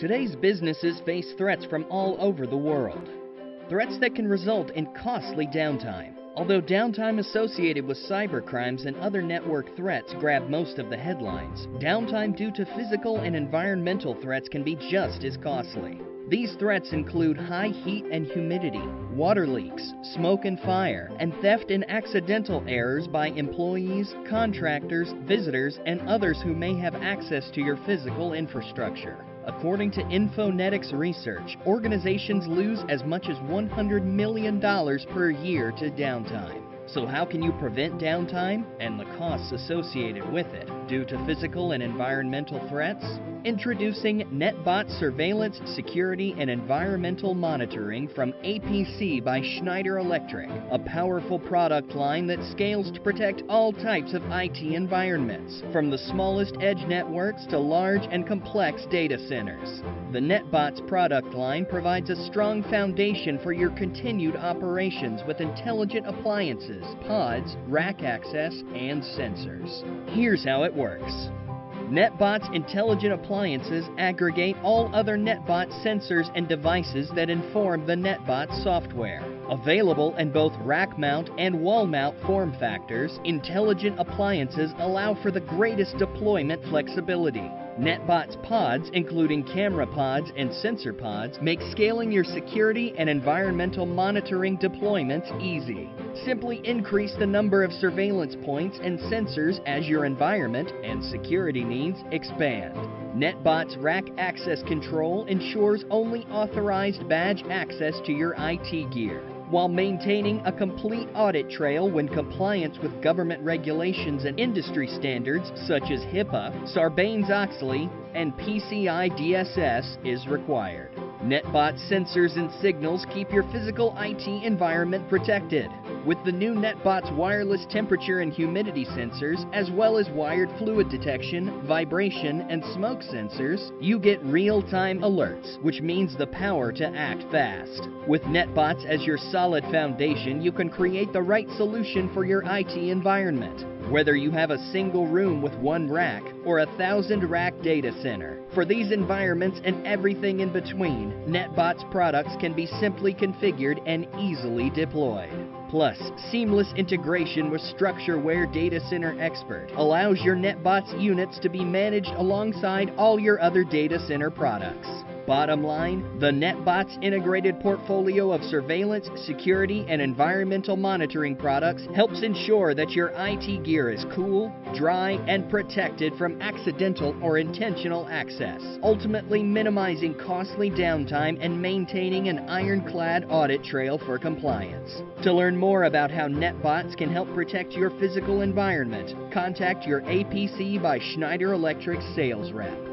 Today's businesses face threats from all over the world. Threats that can result in costly downtime. Although downtime associated with cybercrimes and other network threats grab most of the headlines, downtime due to physical and environmental threats can be just as costly. These threats include high heat and humidity, water leaks, smoke and fire, and theft and accidental errors by employees, contractors, visitors, and others who may have access to your physical infrastructure. According to Infonetics research, organizations lose as much as $100 million per year to downtime. So, how can you prevent downtime and the costs associated with it due to physical and environmental threats? Introducing NetBotz Surveillance, Security, and Environmental Monitoring from APC by Schneider Electric, a powerful product line that scales to protect all types of IT environments, from the smallest edge networks to large and complex data centers. The NetBotz product line provides a strong foundation for your continued operations with intelligent appliances, pods, rack access, and sensors. Here's how it works. NetBotz intelligent appliances aggregate all other NetBotz sensors and devices that inform the NetBotz software. Available in both rack mount and wall mount form factors, intelligent appliances allow for the greatest deployment flexibility. NetBotz pods, including camera pods and sensor pods, make scaling your security and environmental monitoring deployments easy. Simply increase the number of surveillance points and sensors as your environment and security needs expand. NetBotz rack access control ensures only authorized badge access to your IT gear while maintaining a complete audit trail when compliance with government regulations and industry standards such as HIPAA, Sarbanes Oxley, and PCI DSS is required. NetBotz sensors and signals keep your physical IT environment protected. With the new NetBotz wireless temperature and humidity sensors, as well as wired fluid detection, vibration, and smoke sensors, you get real time alerts, which means the power to act fast. With NetBotz as your solid foundation, you can create the right solution for your IT environment. Whether you have a single room with one rack or a thousand rack data center. For these environments and everything in between, NetBotz products can be simply configured and easily deployed. Plus, seamless integration with StruxureWare Data Center Expert allows your NetBotz units to be managed alongside all your other data center products. Bottom line, the NetBotz integrated portfolio of surveillance, security, and environmental monitoring products helps ensure that your IT gear is cool, dry, and protected from accidental or intentional access, ultimately minimizing costly downtime and maintaining an ironclad audit trail for compliance. To learn more about how NetBotz can help protect your physical environment, contact your APC by Schneider Electric sales rep.